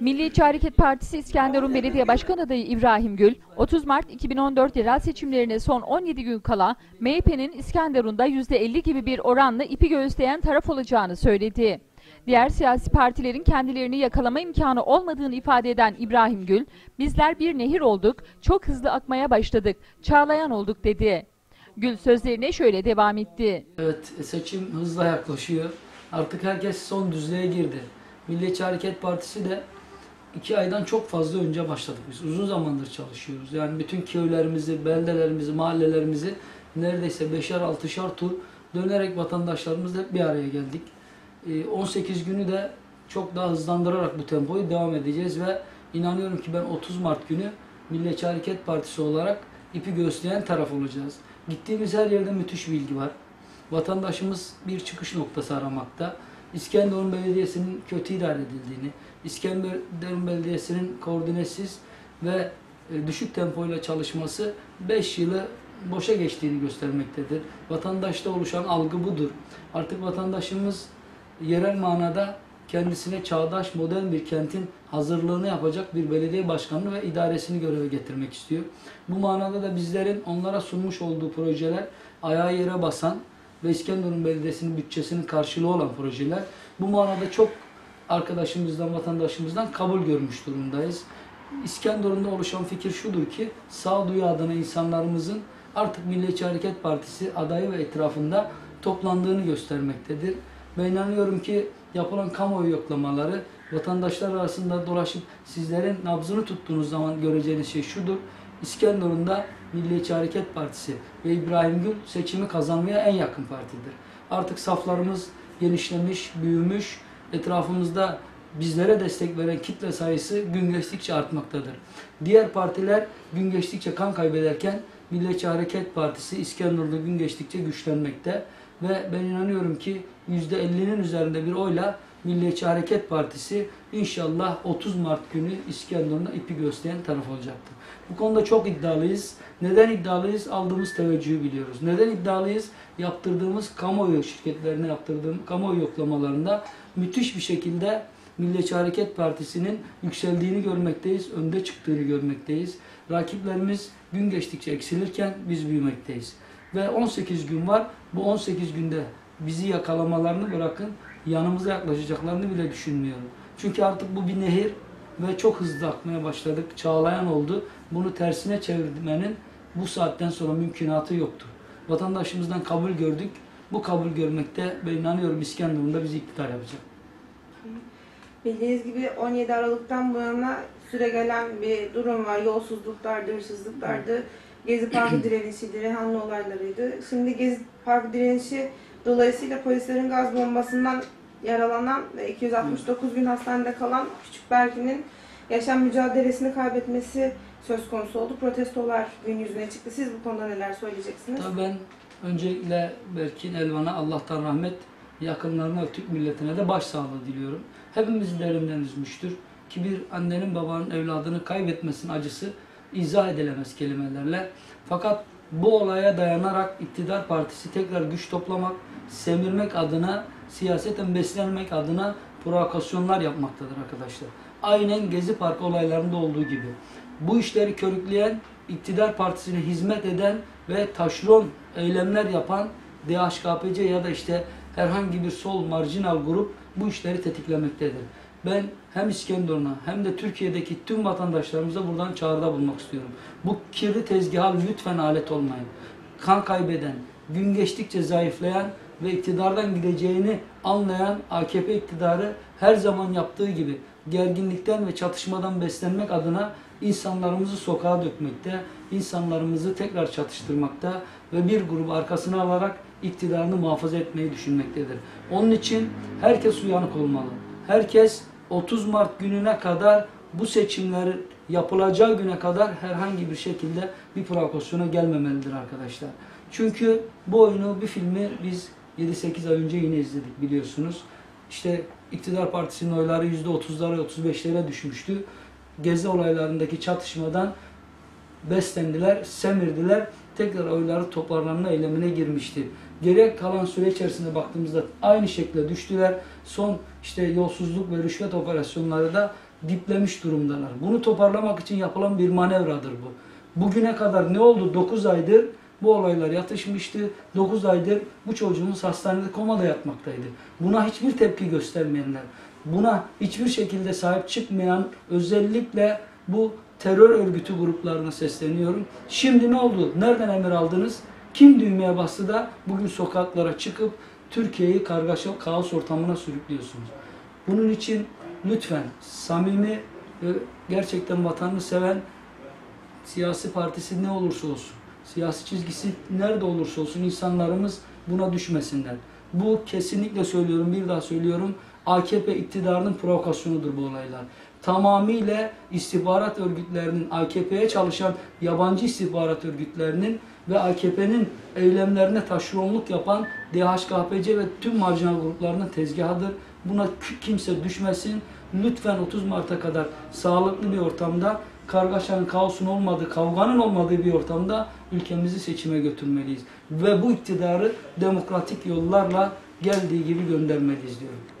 Milliyetçi Hareket Partisi İskenderun Belediye Başkan Adayı İbrahim Gül, 30 Mart 2014 yerel seçimlerine son 17 gün kala MHP'nin İskenderun'da %50 gibi bir oranla ipi göğüsleyen taraf olacağını söyledi. Diğer siyasi partilerin kendilerini yakalama imkanı olmadığını ifade eden İbrahim Gül, bizler bir nehir olduk, çok hızlı akmaya başladık, çağlayan olduk dedi. Gül sözlerine şöyle devam etti. Evet seçim hızla yaklaşıyor. Artık herkes son düzlüğe girdi. Milliyetçi Hareket Partisi de iki aydan çok fazla önce başladık biz. Uzun zamandır çalışıyoruz. Yani bütün köylerimizi, beldelerimizi, mahallelerimizi neredeyse beşer altışar tur dönerek vatandaşlarımızla hep bir araya geldik. Ee, 18 günü de çok daha hızlandırarak bu tempoyu devam edeceğiz ve inanıyorum ki ben 30 Mart günü Milliyetçi Hareket Partisi olarak ipi göğüsleyen taraf olacağız. Gittiğimiz her yerde müthiş bilgi var. Vatandaşımız bir çıkış noktası aramakta. İskenderun Belediyesi'nin kötü idare edildiğini, İskenderun Belediyesi'nin koordinesiz ve e, düşük tempoyla çalışması 5 yılı boşa geçtiğini göstermektedir. Vatandaşta oluşan algı budur. Artık vatandaşımız yerel manada kendisine çağdaş, modern bir kentin hazırlığını yapacak bir belediye başkanını ve idaresini göreve getirmek istiyor. Bu manada da bizlerin onlara sunmuş olduğu projeler ayağı yere basan ve İskenderun Belediyesi'nin bütçesinin karşılığı olan projeler. Bu manada çok arkadaşımızdan, vatandaşımızdan kabul görmüş durumdayız. İskenderun'da oluşan fikir şudur ki sağduyu adına insanlarımızın artık Milliyetçi Hareket Partisi adayı ve etrafında toplandığını göstermektedir. Ben inanıyorum ki yapılan kamuoyu yoklamaları vatandaşlar arasında dolaşıp sizlerin nabzını tuttuğunuz zaman göreceğiniz şey şudur. İskenderun'da Milliyetçi Hareket Partisi ve İbrahim Gül seçimi kazanmaya en yakın partidir. Artık saflarımız genişlemiş, büyümüş, etrafımızda bizlere destek veren kitle sayısı gün geçtikçe artmaktadır. Diğer partiler gün geçtikçe kan kaybederken Milliyetçi Hareket Partisi İskenderun'da gün geçtikçe güçlenmekte ve ben inanıyorum ki %50'nin üzerinde bir oyla Milliyetçi Hareket Partisi inşallah 30 Mart günü İskenderun'da ipi gösteren taraf olacaktır. Bu konuda çok iddialıyız. Neden iddialıyız? Aldığımız teveccühü biliyoruz. Neden iddialıyız? Yaptırdığımız kamuoyu şirketlerine yaptırdığım kamuoyu yoklamalarında müthiş bir şekilde Milliyetçi Hareket Partisi'nin yükseldiğini görmekteyiz, önde çıktığını görmekteyiz. Rakiplerimiz gün geçtikçe eksilirken biz büyümekteyiz. Ve 18 gün var. Bu 18 günde bizi yakalamalarını bırakın, yanımıza yaklaşacaklarını bile düşünmüyorum. Çünkü artık bu bir nehir ve çok hızlı akmaya başladık. Çağlayan oldu. Bunu tersine çevirmenin bu saatten sonra mümkünatı yoktu. Vatandaşımızdan kabul gördük. Bu kabul görmekte ben inanıyorum İskenderun'da bizi iktidar yapacak. Bildiğiniz gibi 17 Aralık'tan bu yana süre gelen bir durum var. Yolsuzluklardı, hırsızlıklardı. Gezi Parkı direnişiydi, Rehanlı olaylarıydı. Şimdi Gezi Parkı direnişi dolayısıyla polislerin gaz bombasından yaralanan ve 269 gün hastanede kalan Küçük Berkin'in yaşam mücadelesini kaybetmesi söz konusu oldu. Protestolar gün yüzüne çıktı. Siz bu konuda neler söyleyeceksiniz? Tabii ben öncelikle Berkin Elvan'a Allah'tan rahmet, yakınlarına ve Türk milletine de başsağlığı diliyorum. Hepimizi derinden üzmüştür. Ki bir annenin babanın evladını kaybetmesinin acısı izah edilemez kelimelerle. Fakat bu olaya dayanarak iktidar partisi tekrar güç toplamak, semirmek adına, siyaseten beslenmek adına provokasyonlar yapmaktadır arkadaşlar. Aynen Gezi Parkı olaylarında olduğu gibi. Bu işleri körükleyen, iktidar partisine hizmet eden ve taşeron eylemler yapan DHKPC ya da işte herhangi bir sol marjinal grup bu işleri tetiklemektedir. Ben hem İskenderun'a hem de Türkiye'deki tüm vatandaşlarımıza buradan çağrıda bulunmak istiyorum. Bu kirli tezgaha lütfen alet olmayın. Kan kaybeden, gün geçtikçe zayıflayan ve iktidardan gideceğini anlayan AKP iktidarı her zaman yaptığı gibi gerginlikten ve çatışmadan beslenmek adına insanlarımızı sokağa dökmekte, insanlarımızı tekrar çatıştırmakta ve bir grubu arkasına alarak iktidarını muhafaza etmeyi düşünmektedir. Onun için herkes uyanık olmalı. Herkes 30 Mart gününe kadar bu seçimler yapılacağı güne kadar herhangi bir şekilde bir provokasyona gelmemelidir arkadaşlar. Çünkü bu oyunu, bir filmi biz 7-8 ay önce yine izledik biliyorsunuz. İşte iktidar partisinin oyları %30'lara 35'lere düşmüştü. Gezi olaylarındaki çatışmadan beslendiler, semirdiler. Tekrar oyları toparlanma eylemine girmişti. Geriye kalan süre içerisinde baktığımızda aynı şekilde düştüler. Son işte yolsuzluk ve rüşvet operasyonları da diplemiş durumdalar. Bunu toparlamak için yapılan bir manevradır bu. Bugüne kadar ne oldu? 9 aydır bu olaylar yatışmıştı. 9 aydır bu çocuğumuz hastanede komada yatmaktaydı. Buna hiçbir tepki göstermeyenler, buna hiçbir şekilde sahip çıkmayan özellikle bu terör örgütü gruplarına sesleniyorum. Şimdi ne oldu? Nereden emir aldınız? Kim düğmeye bastı da bugün sokaklara çıkıp Türkiye'yi kargaşa, kaos ortamına sürüklüyorsunuz? Bunun için lütfen samimi ve gerçekten vatanını seven siyasi partisi ne olursa olsun, siyasi çizgisi nerede olursa olsun insanlarımız buna düşmesinler. Bu kesinlikle söylüyorum, bir daha söylüyorum. AKP iktidarının provokasyonudur bu olaylar. Tamamıyla istihbarat örgütlerinin, AKP'ye çalışan yabancı istihbarat örgütlerinin ve AKP'nin eylemlerine taşeronluk yapan DHKPC ve tüm marjinal gruplarının tezgahıdır. Buna kimse düşmesin. Lütfen 30 Mart'a kadar sağlıklı bir ortamda kargaşanın, kaosun olmadığı, kavganın olmadığı bir ortamda ülkemizi seçime götürmeliyiz. Ve bu iktidarı demokratik yollarla geldiği gibi göndermeliyiz diyorum.